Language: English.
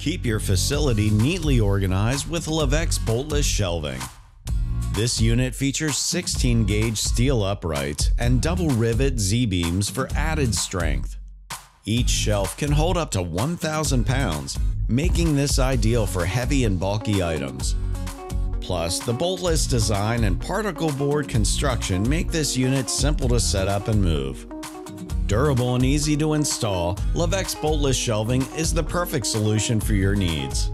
Keep your facility neatly organized with Lavex boltless shelving. This unit features 16 gauge steel uprights and double rivet Z beams for added strength. Each shelf can hold up to 1,000 pounds, making this ideal for heavy and bulky items. Plus, the boltless design and particle board construction make this unit simple to set up and move. Durable and easy to install, Lavex boltless shelving is the perfect solution for your needs.